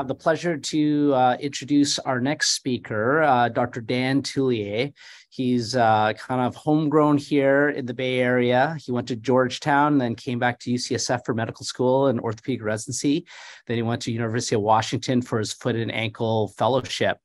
have the pleasure to uh, introduce our next speaker, uh, Dr. Dan Thuillier. He's uh, kind of homegrown here in the Bay Area. He went to Georgetown, then came back to UCSF for medical school and orthopedic residency. Then he went to University of Washington for his foot and ankle fellowship.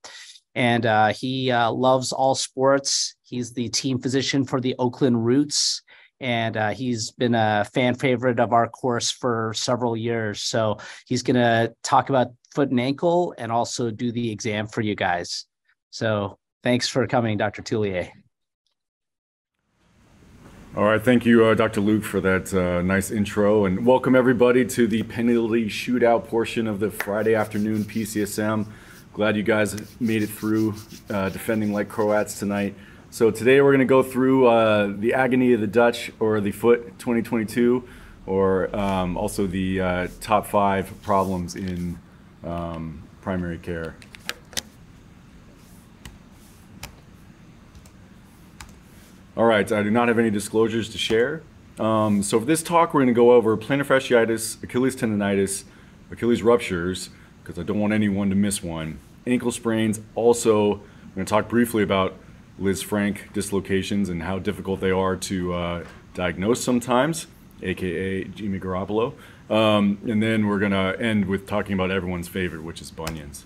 And uh, he uh, loves all sports. He's the team physician for the Oakland Roots and uh, he's been a fan favorite of our course for several years. So he's going to talk about foot and ankle and also do the exam for you guys. So thanks for coming, Dr. Thuillier. All right, thank you, uh, Dr. Luke, for that uh, nice intro, and welcome everybody to the penalty shootout portion of the Friday afternoon PCSM. Glad you guys made it through uh, defending like Croats tonight. So today we're going to go through uh, the agony of the Dutch or the foot 2022, or um, also the uh, top five problems in um, primary care. All right, I do not have any disclosures to share. Um, so for this talk, we're going to go over plantar fasciitis, Achilles tendonitis, Achilles ruptures, because I don't want anyone to miss one, ankle sprains. Also, I'm going to talk briefly about Lisfranc dislocations and how difficult they are to uh, diagnose sometimes, aka Jimmy Garoppolo. Um, and then we're going to end with talking about everyone's favorite, which is bunions.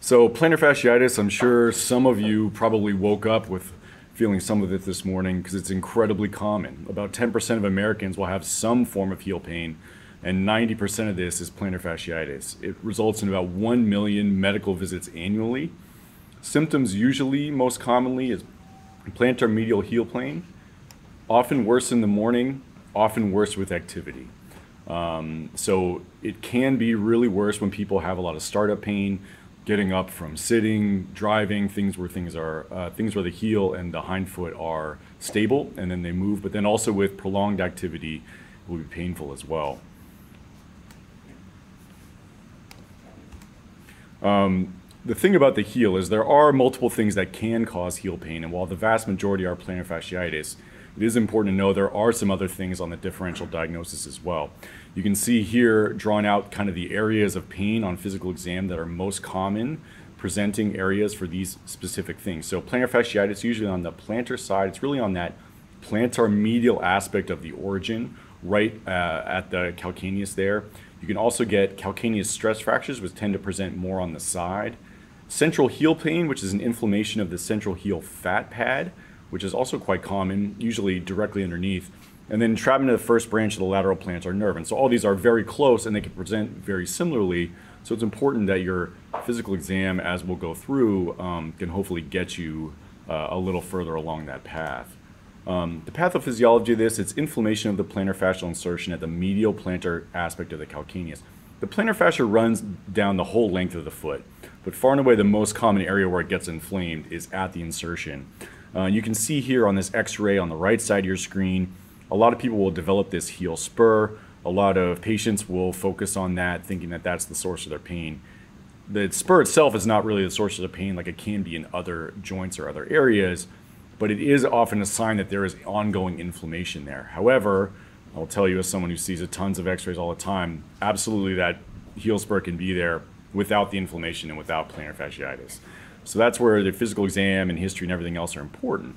So, plantar fasciitis, I'm sure some of you probably woke up with feeling some of it this morning because it's incredibly common. About 10% of Americans will have some form of heel pain, and 90% of this is plantar fasciitis. It results in about 1 million medical visits annually Symptoms usually, most commonly, is plantar medial heel pain, often worse in the morning, often worse with activity. Um, so it can be really worse when people have a lot of startup pain, getting up from sitting, driving, things where things are uh, things where the heel and the hind foot are stable and then they move. But then also with prolonged activity, it will be painful as well. Um, the thing about the heel is there are multiple things that can cause heel pain, and while the vast majority are plantar fasciitis, it is important to know there are some other things on the differential diagnosis as well. You can see here drawn out kind of the areas of pain on physical exam that are most common presenting areas for these specific things. So plantar fasciitis usually on the plantar side, it's really on that plantar medial aspect of the origin, right uh, at the calcaneus there. You can also get calcaneus stress fractures, which tend to present more on the side. Central heel pain, which is an inflammation of the central heel fat pad, which is also quite common, usually directly underneath. And then entrapment of the first branch of the lateral plantar nerve. And so all these are very close and they can present very similarly. So it's important that your physical exam, as we'll go through, um, can hopefully get you uh, a little further along that path. Um, the pathophysiology of this, it's inflammation of the plantar fascial insertion at the medial plantar aspect of the calcaneus. The plantar fascia runs down the whole length of the foot. But far and away, the most common area where it gets inflamed is at the insertion. Uh, you can see here on this x-ray on the right side of your screen, a lot of people will develop this heel spur. A lot of patients will focus on that, thinking that that's the source of their pain. The spur itself is not really the source of the pain like it can be in other joints or other areas, but it is often a sign that there is ongoing inflammation there. However, I'll tell you as someone who sees tons of x-rays all the time, absolutely that heel spur can be there without the inflammation and without plantar fasciitis. So that's where the physical exam and history and everything else are important.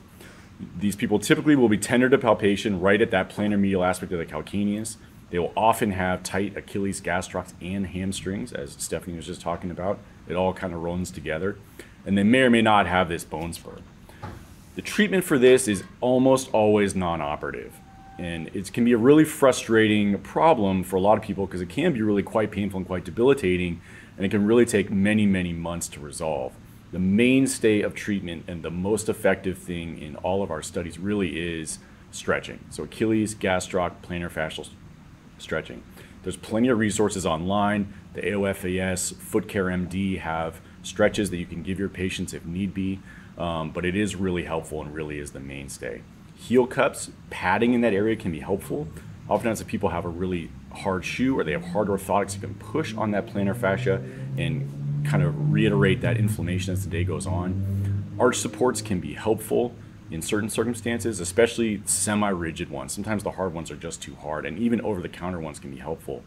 These people typically will be tender to palpation right at that plantar medial aspect of the calcaneus. They will often have tight Achilles gastrocs and hamstrings, as Stephanie was just talking about. It all kind of runs together. And they may or may not have this bone spur. The treatment for this is almost always non operative. And it can be a really frustrating problem for a lot of people because it can be really quite painful and quite debilitating and it can really take many, many months to resolve. The mainstay of treatment and the most effective thing in all of our studies really is stretching. So Achilles, gastroc, plantar fascial stretching. There's plenty of resources online. The AOFAS, FootCare MD have stretches that you can give your patients if need be, um, but it is really helpful and really is the mainstay. Heel cups, padding in that area can be helpful. Oftentimes, if people have a really hard shoe or they have hard orthotics, you can push on that plantar fascia and kind of reiterate that inflammation as the day goes on. Arch supports can be helpful in certain circumstances, especially semi rigid ones. Sometimes the hard ones are just too hard, and even over the counter ones can be helpful.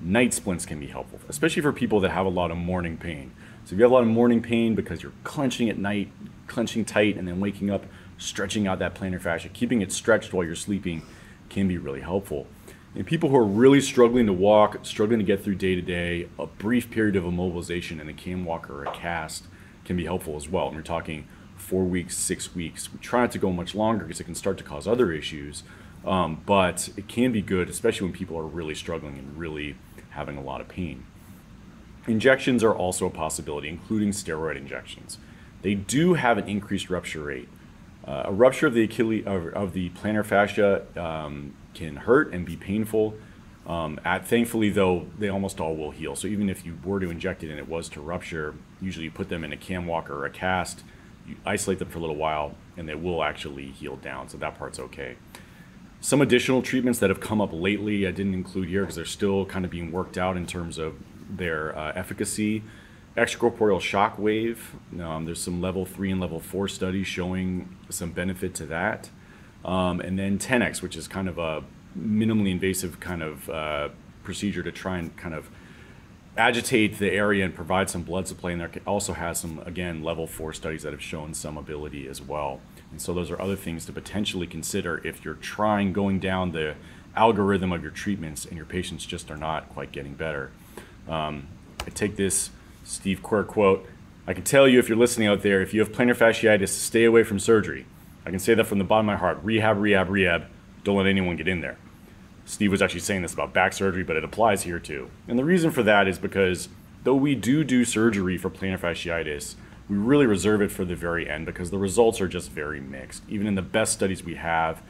night splints can be helpful, especially for people that have a lot of morning pain. So if you have a lot of morning pain because you're clenching at night, clenching tight, and then waking up, stretching out that plantar fascia, keeping it stretched while you're sleeping can be really helpful. And people who are really struggling to walk, struggling to get through day to day, a brief period of immobilization in a cam walker or a cast can be helpful as well. And we're talking four weeks, six weeks. We try not to go much longer because it can start to cause other issues. Um, but it can be good, especially when people are really struggling and really having a lot of pain. Injections are also a possibility, including steroid injections. They do have an increased rupture rate. Uh, a rupture of the Achilles of, of the plantar fascia um, can hurt and be painful. Um, at, thankfully, though, they almost all will heal. So even if you were to inject it and it was to rupture, usually you put them in a cam walker or a cast, you isolate them for a little while, and they will actually heal down. So that part's okay. Some additional treatments that have come up lately, I didn't include here because they're still kind of being worked out in terms of their uh, efficacy. Extracorporeal shock wave, um, there's some level three and level four studies showing some benefit to that. Um, and then Tenex, which is kind of a minimally invasive kind of uh, procedure to try and kind of agitate the area and provide some blood supply. And there also has some, again, level four studies that have shown some ability as well. And so those are other things to potentially consider if you're trying going down the algorithm of your treatments and your patients just are not quite getting better. Um, I take this Steve Kerr quote. I can tell you if you're listening out there, if you have plantar fasciitis, stay away from surgery. I can say that from the bottom of my heart. Rehab, rehab, rehab. Don't let anyone get in there. Steve was actually saying this about back surgery, but it applies here too. And the reason for that is because though we do do surgery for plantar fasciitis, we really reserve it for the very end because the results are just very mixed. Even in the best studies we have,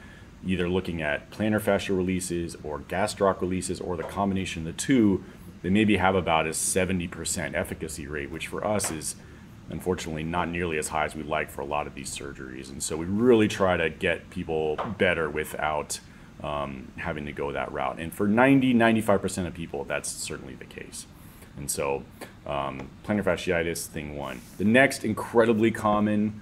either looking at plantar fascia releases or gastroc releases or the combination of the two, they maybe have about a 70% efficacy rate, which for us is unfortunately not nearly as high as we'd like for a lot of these surgeries. And so we really try to get people better without um, having to go that route. And for 90, 95% of people, that's certainly the case. And so um, plantar fasciitis, thing one. The next incredibly common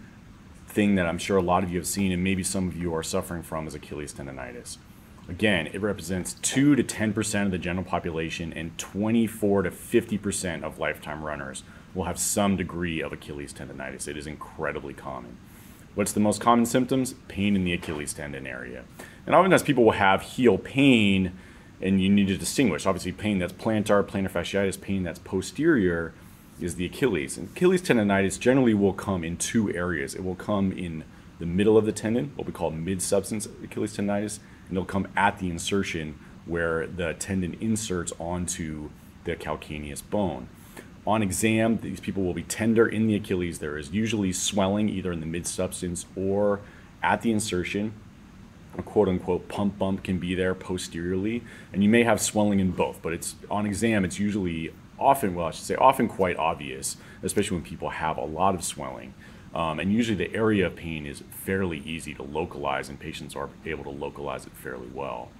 thing that I'm sure a lot of you have seen and maybe some of you are suffering from is Achilles tendonitis. Again, it represents 2 to 10% of the general population and 24 to 50% of lifetime runners will have some degree of Achilles tendonitis. It is incredibly common. What's the most common symptoms? Pain in the Achilles tendon area. And oftentimes people will have heel pain and you need to distinguish. Obviously, pain that's plantar, plantar fasciitis, pain that's posterior is the Achilles. And Achilles tendonitis generally will come in two areas. It will come in the middle of the tendon, what we call mid-substance Achilles tendonitis, and it'll come at the insertion where the tendon inserts onto the calcaneus bone. On exam, these people will be tender in the Achilles. There is usually swelling either in the mid-substance or at the insertion a quote unquote pump bump can be there posteriorly, and you may have swelling in both, but it's on exam, it's usually often, well, I should say, often quite obvious, especially when people have a lot of swelling. Um, and usually the area of pain is fairly easy to localize, and patients are able to localize it fairly well.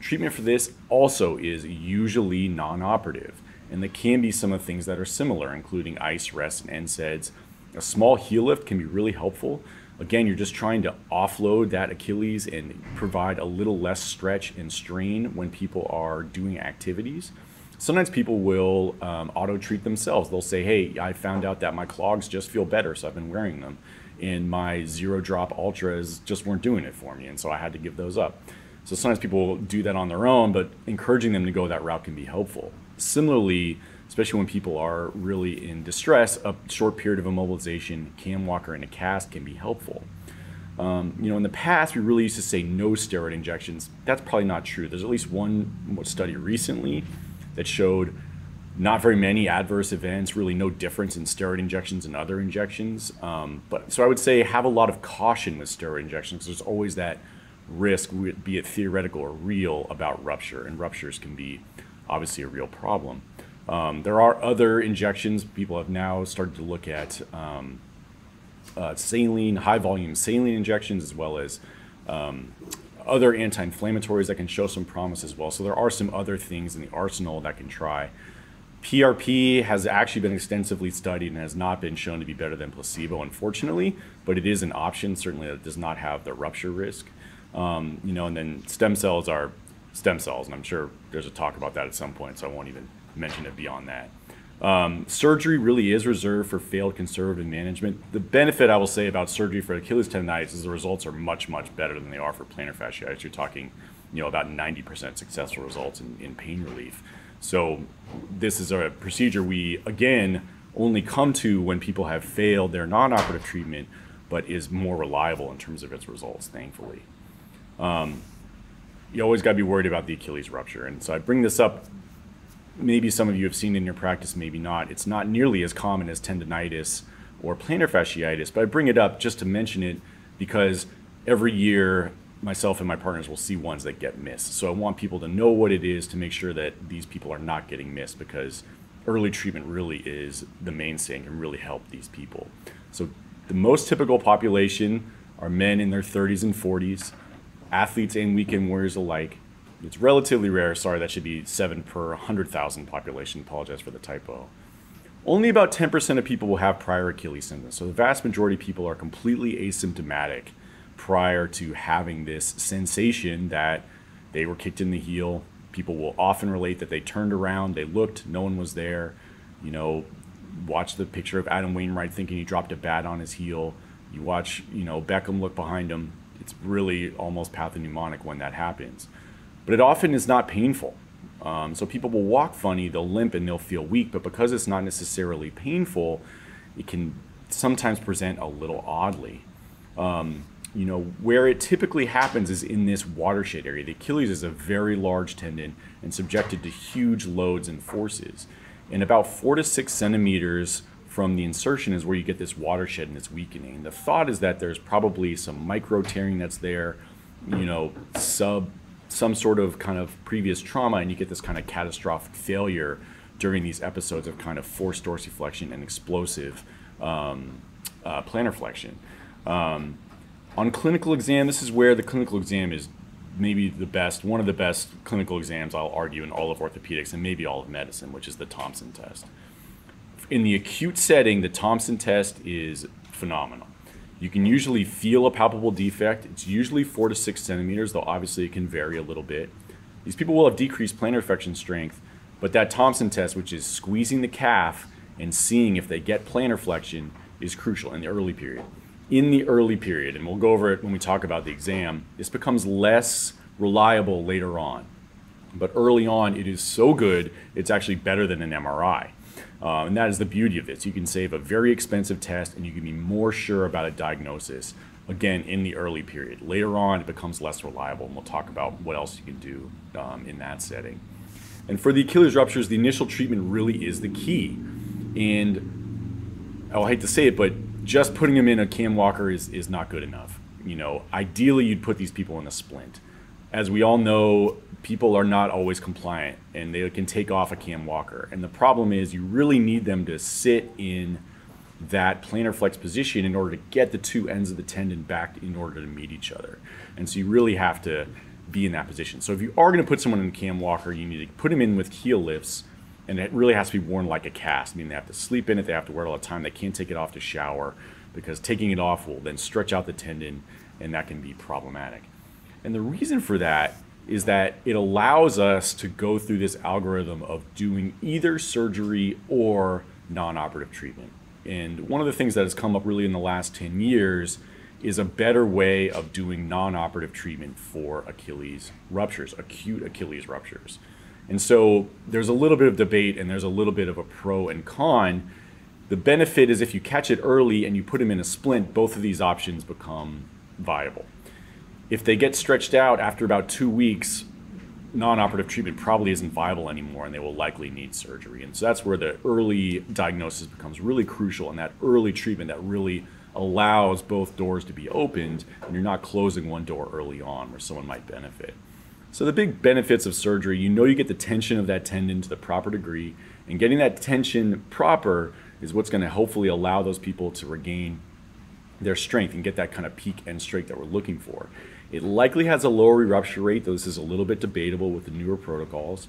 Treatment for this also is usually non operative, and there can be some of the things that are similar, including ice, rest, and NSAIDs. A small heel lift can be really helpful, Again, you're just trying to offload that Achilles and provide a little less stretch and strain when people are doing activities. Sometimes people will um, auto treat themselves. They'll say, Hey, I found out that my clogs just feel better, so I've been wearing them. And my zero drop ultras just weren't doing it for me, and so I had to give those up. So sometimes people do that on their own, but encouraging them to go that route can be helpful. Similarly, especially when people are really in distress, a short period of immobilization, cam walker, and a cast can be helpful. Um, you know, in the past, we really used to say no steroid injections. That's probably not true. There's at least one study recently that showed not very many adverse events, really no difference in steroid injections and other injections. Um, but so I would say have a lot of caution with steroid injections. There's always that risk, be it theoretical or real, about rupture, and ruptures can be obviously a real problem. Um, there are other injections. People have now started to look at um, uh, saline, high volume saline injections, as well as um, other anti inflammatories that can show some promise as well. So there are some other things in the arsenal that can try. PRP has actually been extensively studied and has not been shown to be better than placebo, unfortunately, but it is an option, certainly, that does not have the rupture risk. Um, you know, and then stem cells are stem cells. And I'm sure there's a talk about that at some point, so I won't even mention it beyond that. Um, surgery really is reserved for failed conservative management. The benefit I will say about surgery for Achilles tendonitis is the results are much, much better than they are for plantar fasciitis. You're talking, you know, about 90% successful results in, in pain relief. So this is a procedure we, again, only come to when people have failed their non-operative treatment, but is more reliable in terms of its results, thankfully. Um, you always got to be worried about the Achilles rupture. And so I bring this up maybe some of you have seen in your practice, maybe not. It's not nearly as common as tendonitis or plantar fasciitis, but I bring it up just to mention it because every year myself and my partners will see ones that get missed. So I want people to know what it is to make sure that these people are not getting missed because early treatment really is the mainstay and can really help these people. So the most typical population are men in their 30s and 40s, athletes and weekend warriors alike. It's relatively rare. Sorry, that should be 7 per 100,000 population. Apologize for the typo. Only about 10% of people will have prior Achilles symptoms. So the vast majority of people are completely asymptomatic prior to having this sensation that they were kicked in the heel. People will often relate that they turned around, they looked, no one was there. You know, watch the picture of Adam Wainwright thinking he dropped a bat on his heel. You watch, you know, Beckham look behind him. It's really almost pathognomonic when that happens but it often is not painful. Um, so people will walk funny, they'll limp, and they'll feel weak. But because it's not necessarily painful, it can sometimes present a little oddly. Um, you know, where it typically happens is in this watershed area. The Achilles is a very large tendon and subjected to huge loads and forces. And about four to six centimeters from the insertion is where you get this watershed and it's weakening. The thought is that there's probably some micro tearing that's there, you know, sub some sort of kind of previous trauma and you get this kind of catastrophic failure during these episodes of kind of forced dorsiflexion and explosive um, uh, plantar flexion. Um, on clinical exam, this is where the clinical exam is maybe the best, one of the best clinical exams I'll argue in all of orthopedics and maybe all of medicine, which is the Thompson test. In the acute setting, the Thompson test is phenomenal. You can usually feel a palpable defect. It's usually four to six centimeters, though obviously it can vary a little bit. These people will have decreased plantar flexion strength, but that Thompson test, which is squeezing the calf and seeing if they get plantar flexion, is crucial in the early period. In the early period, and we'll go over it when we talk about the exam, this becomes less reliable later on. But early on, it is so good, it's actually better than an MRI. Uh, and that is the beauty of this. You can save a very expensive test and you can be more sure about a diagnosis, again, in the early period. Later on, it becomes less reliable, and we'll talk about what else you can do um, in that setting. And for the Achilles ruptures, the initial treatment really is the key. And I hate to say it, but just putting them in a cam walker is, is not good enough. You know, ideally, you'd put these people in a splint. As we all know, people are not always compliant and they can take off a cam walker. And the problem is you really need them to sit in that plantar flex position in order to get the two ends of the tendon back in order to meet each other. And so you really have to be in that position. So if you are going to put someone in a cam walker, you need to put them in with heel lifts and it really has to be worn like a cast. I mean, they have to sleep in it, they have to wear it all the time. They can't take it off to shower because taking it off will then stretch out the tendon and that can be problematic. And the reason for that is that it allows us to go through this algorithm of doing either surgery or non-operative treatment. And one of the things that has come up really in the last 10 years is a better way of doing non-operative treatment for Achilles ruptures, acute Achilles ruptures. And so there's a little bit of debate and there's a little bit of a pro and con. The benefit is if you catch it early and you put them in a splint, both of these options become viable if they get stretched out after about two weeks, non-operative treatment probably isn't viable anymore and they will likely need surgery. And so that's where the early diagnosis becomes really crucial and that early treatment that really allows both doors to be opened and you're not closing one door early on where someone might benefit. So the big benefits of surgery, you know you get the tension of that tendon to the proper degree and getting that tension proper is what's going to hopefully allow those people to regain their strength and get that kind of peak end strength that we're looking for. It likely has a lower rupture rate, though this is a little bit debatable with the newer protocols.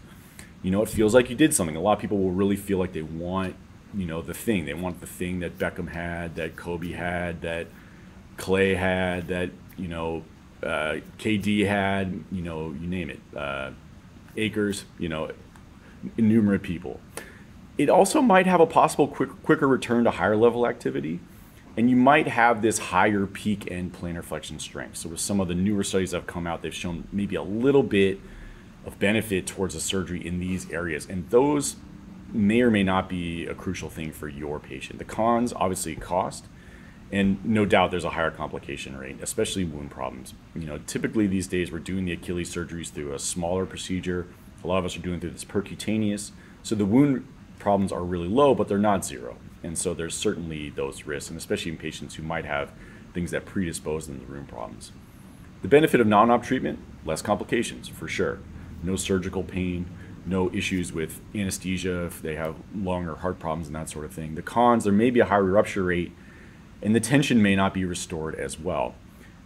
You know, it feels like you did something. A lot of people will really feel like they want, you know, the thing. They want the thing that Beckham had, that Kobe had, that Clay had, that, you know, uh, KD had, you know, you name it, uh, Akers, you know, innumerable people. It also might have a possible quick, quicker return to higher level activity, and you might have this higher peak and plantar flexion strength. So with some of the newer studies that have come out, they've shown maybe a little bit of benefit towards a surgery in these areas, and those may or may not be a crucial thing for your patient. The cons, obviously, cost, and no doubt there's a higher complication rate, especially wound problems. You know, typically these days we're doing the Achilles surgeries through a smaller procedure. A lot of us are doing through this percutaneous, so the wound problems are really low, but they're not zero. And so there's certainly those risks, and especially in patients who might have things that predispose them to wound problems. The benefit of non-op treatment, less complications for sure. No surgical pain, no issues with anesthesia if they have lung or heart problems and that sort of thing. The cons, there may be a higher rupture rate and the tension may not be restored as well.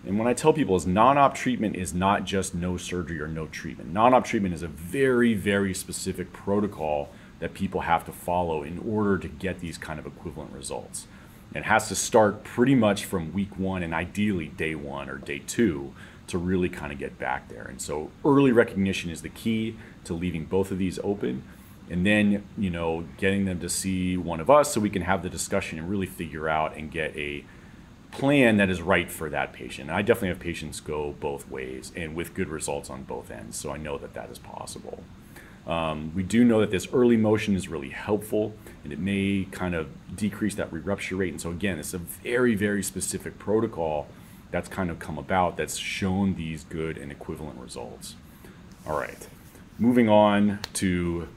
And when I tell people is non-op treatment is not just no surgery or no treatment. Non-op treatment is a very, very specific protocol that people have to follow in order to get these kind of equivalent results. It has to start pretty much from week one and ideally day one or day two to really kind of get back there. And so early recognition is the key to leaving both of these open and then you know getting them to see one of us so we can have the discussion and really figure out and get a plan that is right for that patient. And I definitely have patients go both ways and with good results on both ends, so I know that that is possible. Um, we do know that this early motion is really helpful and it may kind of decrease that re-rupture rate. And so again, it's a very, very specific protocol that's kind of come about that's shown these good and equivalent results. All right, moving on to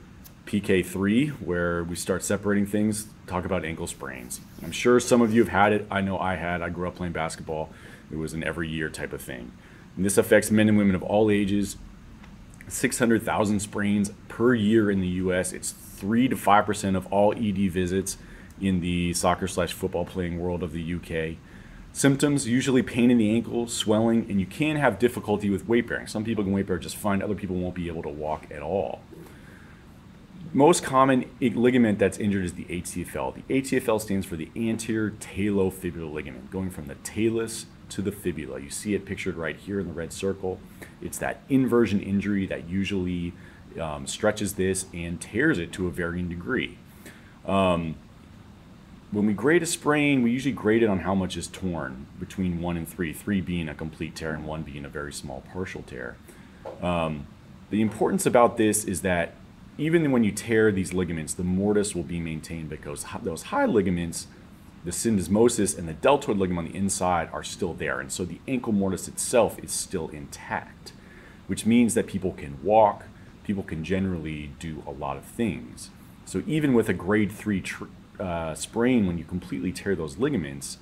PK3, where we start separating things, talk about ankle sprains. I'm sure some of you have had it. I know I had. I grew up playing basketball. It was an every year type of thing. And this affects men and women of all ages. 600,000 sprains per year in the US. It's 3 to 5% of all ED visits in the soccer slash football playing world of the UK. Symptoms usually pain in the ankle, swelling, and you can have difficulty with weight bearing. Some people can weight bear just fine, other people won't be able to walk at all most common ligament that's injured is the ATFL. The ATFL stands for the anterior talofibular ligament, going from the talus to the fibula. You see it pictured right here in the red circle. It's that inversion injury that usually um, stretches this and tears it to a varying degree. Um, when we grade a sprain, we usually grade it on how much is torn between one and three, three being a complete tear and one being a very small partial tear. Um, the importance about this is that even when you tear these ligaments, the mortise will be maintained because those high ligaments, the syndesmosis and the deltoid ligament on the inside are still there. And so the ankle mortise itself is still intact, which means that people can walk, people can generally do a lot of things. So even with a grade three uh, sprain, when you completely tear those ligaments,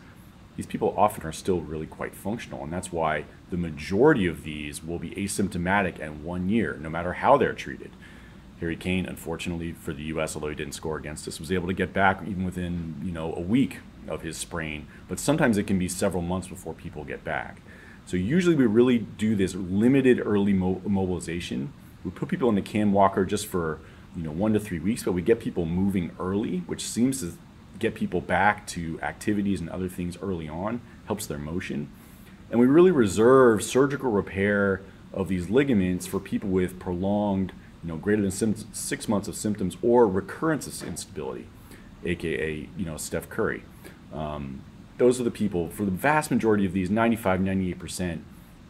these people often are still really quite functional. And that's why the majority of these will be asymptomatic at one year, no matter how they're treated. Harry Kane, unfortunately for the U.S., although he didn't score against us, was able to get back even within you know a week of his sprain. But sometimes it can be several months before people get back. So usually we really do this limited early mo- mobilization. We put people in the cam walker just for you know one to three weeks, but we get people moving early, which seems to get people back to activities and other things early on, helps their motion. And we really reserve surgical repair of these ligaments for people with prolonged you know, greater than six months of symptoms or recurrence of instability, aka, you know, Steph Curry. Um, those are the people, for the vast majority of these, 95, 98%,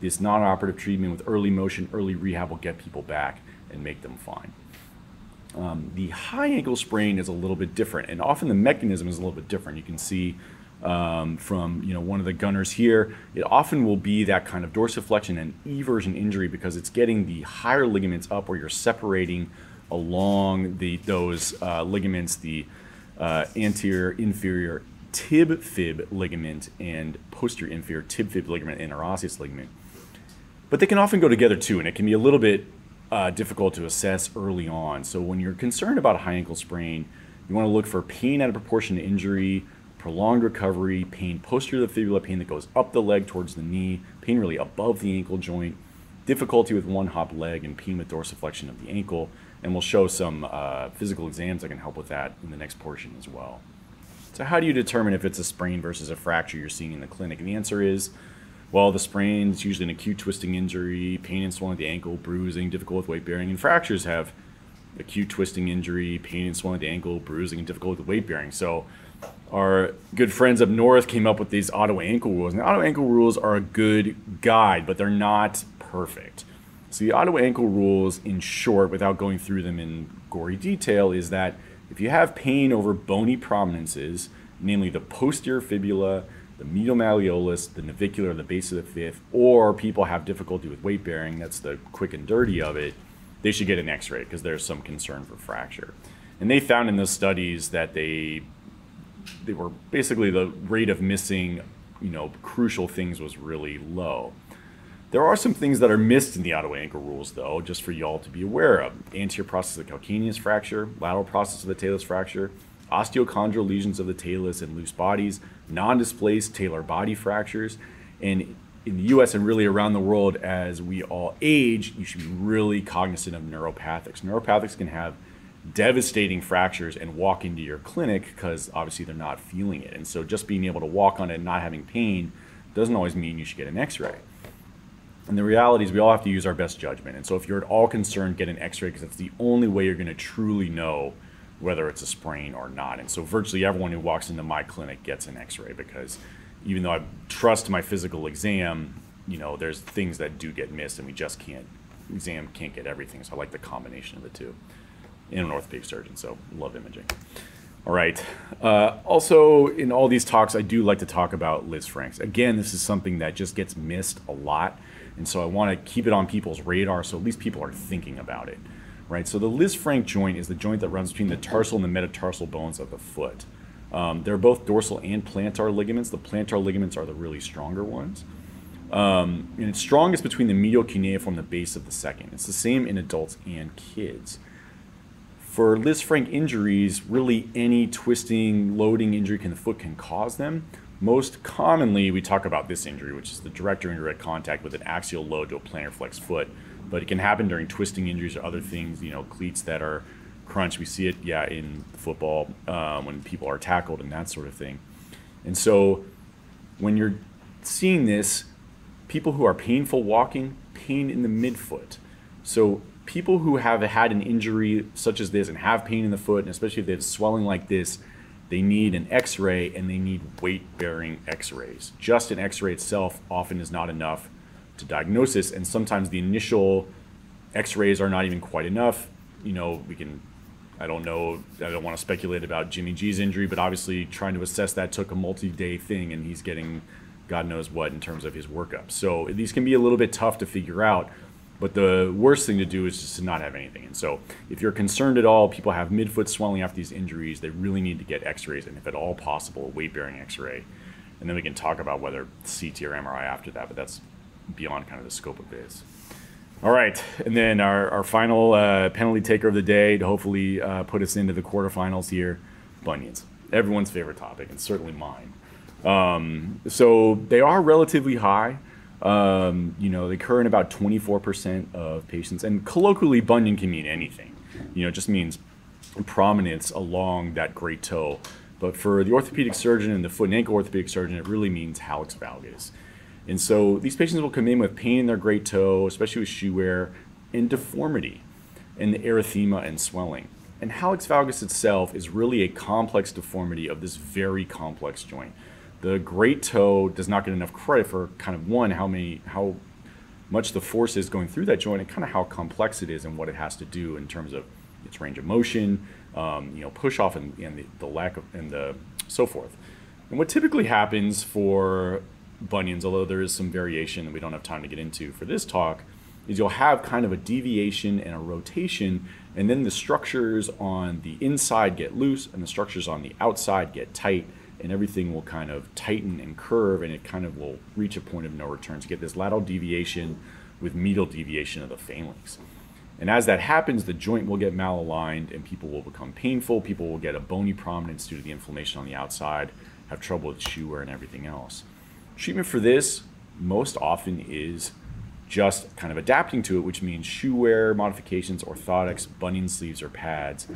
this non operative treatment with early motion, early rehab will get people back and make them fine. Um, the high ankle sprain is a little bit different, and often the mechanism is a little bit different. You can see um, from you know one of the gunners here, it often will be that kind of dorsiflexion and eversion injury because it's getting the higher ligaments up where you're separating along the those uh, ligaments, the uh, anterior inferior tib fib ligament and posterior inferior tib fib ligament and interosseous ligament. But they can often go together too, and it can be a little bit uh, difficult to assess early on. So when you're concerned about a high ankle sprain, you want to look for pain out of proportion to injury prolonged recovery, pain posterior to the fibula, pain that goes up the leg towards the knee, pain really above the ankle joint, difficulty with one hop leg, and pain with dorsiflexion of the ankle. And we'll show some uh, physical exams that can help with that in the next portion as well. So, how do you determine if it's a sprain versus a fracture you're seeing in the clinic? And the answer is Well, the sprain is usually an acute twisting injury, pain and swelling of the ankle, bruising, difficult with weight bearing, and fractures have acute twisting injury, pain and swelling of the ankle, bruising, and difficult with weight bearing. So, our good friends up north came up with these Ottawa ankle rules. And the Ottawa ankle rules are a good guide, but they're not perfect. So, the Ottawa ankle rules, in short, without going through them in gory detail, is that if you have pain over bony prominences, namely the posterior fibula, the medial malleolus, the navicular, the base of the fifth, or people have difficulty with weight bearing, that's the quick and dirty of it, they should get an x ray because there's some concern for fracture. And they found in those studies that they they were basically the rate of missing, you know, crucial things was really low. There are some things that are missed in the Ottawa ankle rules, though, just for y'all to be aware of. Anterior process of the calcaneus fracture, lateral process of the talus fracture, osteochondral lesions of the talus and loose bodies, non-displaced talar body fractures, and in the US and really around the world as we all age, you should be really cognizant of neuropathics. Neuropathics can have devastating fractures and walk into your clinic because obviously they're not feeling it. And so just being able to walk on it and not having pain doesn't always mean you should get an x-ray. And the reality is we all have to use our best judgment. And so if you're at all concerned, get an x-ray because it's the only way you're going to truly know whether it's a sprain or not. And so virtually everyone who walks into my clinic gets an x-ray because even though I trust my physical exam, you know, there's things that do get missed and we just can't, exam can't get everything. So I like the combination of the two. And an orthopedic surgeon, so love imaging. All right. Uh, also, in all these talks, I do like to talk about Lisfranc's. Again, this is something that just gets missed a lot. And so I want to keep it on people's radar so at least people are thinking about it right? So the Lisfranc joint is the joint that runs between the tarsal and the metatarsal bones of the foot. Um, they're both dorsal and plantar ligaments. The plantar ligaments are the really stronger ones. Um, and it's strongest between the medial cuneiform and the base of the second. It's the same in adults and kids. For Lisfranc injuries, really any twisting, loading injury can the foot can cause them. Most commonly, we talk about this injury, which is the direct or indirect contact with an axial load to a plantar flex foot but it can happen during twisting injuries or other things. You know, cleats that are crunched. We see it, yeah, in football um, when people are tackled and that sort of thing. And so, when you're seeing this, people who are painful walking, pain in the midfoot. So people who have had an injury such as this and have pain in the foot, and especially if they have swelling like this, they need an X-ray and they need weight-bearing X-rays. Just an X-ray itself often is not enough to diagnosis, and sometimes the initial X-rays are not even quite enough. You know, we can. I don't know. I don't want to speculate about Jimmy G's injury, but obviously trying to assess that took a multi-day thing, and he's getting God knows what in terms of his workup. So these can be a little bit tough to figure out. But the worst thing to do is just to not have anything. And so, if you're concerned at all, people have midfoot swelling after these injuries, they really need to get x rays, and if at all possible, a weight bearing x ray. And then we can talk about whether CT or MRI after that, but that's beyond kind of the scope of this. All right, and then our, our final uh, penalty taker of the day to hopefully uh, put us into the quarterfinals here, bunions. Everyone's favorite topic, and certainly mine. Um, so they are relatively high. Um, you know, they occur in about 24% of patients, and colloquially, bunion can mean anything. You know, it just means prominence along that great toe. But for the orthopedic surgeon and the foot and ankle orthopedic surgeon, it really means hallux valgus. And so these patients will come in with pain in their great toe, especially with shoe wear, and deformity, and the erythema and swelling. And hallux valgus itself is really a complex deformity of this very complex joint. The great toe does not get enough credit for kind of one, how many, how much the force is going through that joint, and kind of how complex it is and what it has to do in terms of its range of motion, um, you know, push off, and, and the, the lack of, and the so forth. And what typically happens for bunions, although there is some variation that we don't have time to get into for this talk, is you'll have kind of a deviation and a rotation, and then the structures on the inside get loose and the structures on the outside get tight, and everything will kind of tighten and curve, and it kind of will reach a point of no return. to get this lateral deviation with medial deviation of the phalanx. And as that happens, the joint will get malaligned and people will become painful. People will get a bony prominence due to the inflammation on the outside, have trouble with shoe wear and everything else. Treatment for this most often is just kind of adapting to it, which means shoe wear modifications, orthotics, bunion sleeves or pads.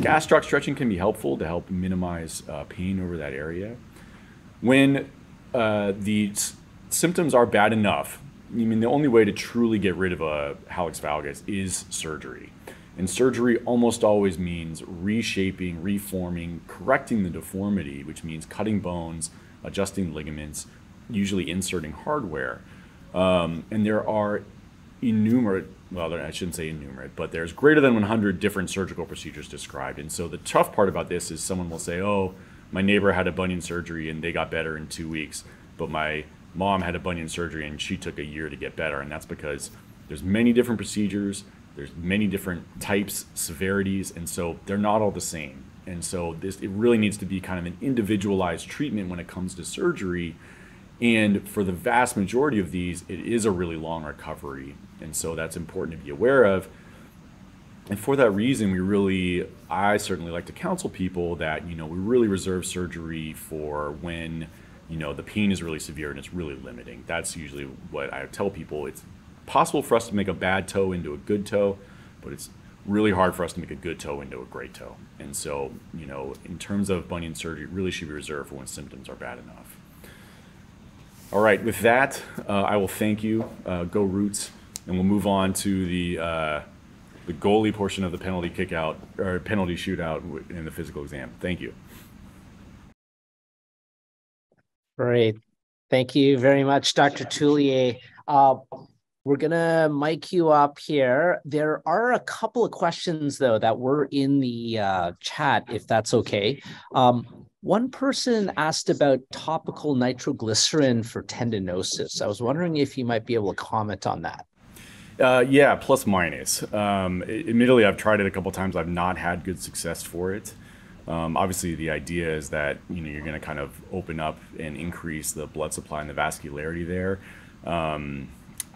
Gastroc stretching can be helpful to help minimize uh, pain over that area. When uh, the symptoms are bad enough, I mean, the only way to truly get rid of a hallux valgus is surgery. And surgery almost always means reshaping, reforming, correcting the deformity, which means cutting bones, adjusting ligaments, usually inserting hardware. Um, and there are innumerable, well, I shouldn't say innumerable, but there's greater than 100 different surgical procedures described. And so the tough part about this is someone will say, oh, my neighbor had a bunion surgery and they got better in two weeks, but my mom had a bunion surgery and she took a year to get better. And that's because there's many different procedures, there's many different types, severities, and so they're not all the same. And so this it really needs to be kind of an individualized treatment when it comes to surgery. And for the vast majority of these, it is a really long recovery. And so that's important to be aware of. And for that reason, we really, I certainly like to counsel people that, you know, we really reserve surgery for when you know the pain is really severe and it's really limiting that's usually what i tell people it's possible for us to make a bad toe into a good toe but it's really hard for us to make a good toe into a great toe and so you know in terms of bunion surgery it really should be reserved for when symptoms are bad enough all right with that uh, i will thank you uh, go roots and we'll move on to the uh, the goalie portion of the penalty kick out or penalty shootout in the physical exam thank you Great. Thank you very much, Dr. Thuillier. We're going to mic you up here. There are a couple of questions, though, that were in the uh, chat, if that's okay. Um, one person asked about topical nitroglycerin for tendinosis. I was wondering if you might be able to comment on that. Uh, yeah, plus minus. Um, admittedly, I've tried it a couple times. I've not had good success for it. Um, obviously, the idea is that you know you're going to kind of open up and increase the blood supply and the vascularity there. Um,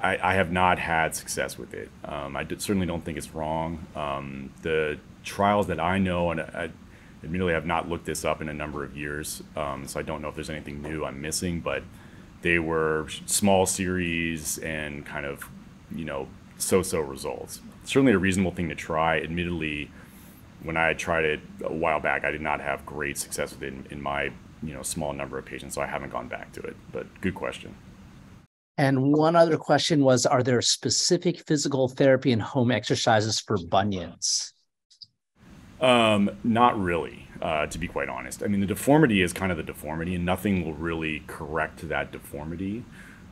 I, I, have not had success with it. Um, I certainly don't think it's wrong. Um, the trials that I know, and I admittedly have not looked this up in a number of years, um, so I don't know if there's anything new I'm missing, but they were small series and kind of, you know, so-so results. Certainly a reasonable thing to try. Admittedly, when I tried it a while back, I did not have great success with it in, in my you know small number of patients, so I haven't gone back to it. But good question. And one other question was: Are there specific physical therapy and home exercises for bunions? Um, not really, uh, to be quite honest. I mean, the deformity is kind of the deformity, and nothing will really correct that deformity.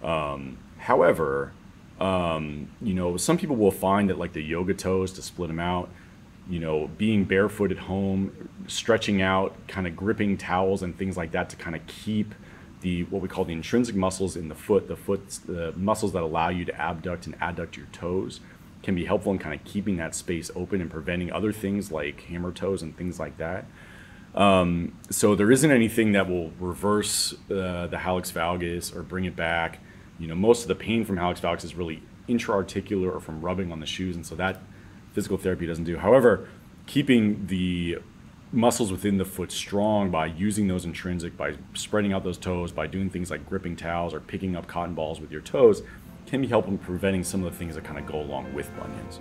Um, however, um, you know, some people will find that like the yoga toes to split them out you know, being barefoot at home, stretching out, kind of gripping towels and things like that to kind of keep the what we call the intrinsic muscles in the foot, the foot, the muscles that allow you to abduct and adduct your toes, can be helpful in kind of keeping that space open and preventing other things like hammer toes and things like that. Um, so there isn't anything that will reverse uh, the hallux valgus or bring it back. You know, most of the pain from hallux valgus is really intra-articular or from rubbing on the shoes, and so that physical therapy doesn't do. However, keeping the muscles within the foot strong by using those intrinsic, by spreading out those toes, by doing things like gripping towels or picking up cotton balls with your toes can be helpful in preventing some of the things that kind of go along with bunions.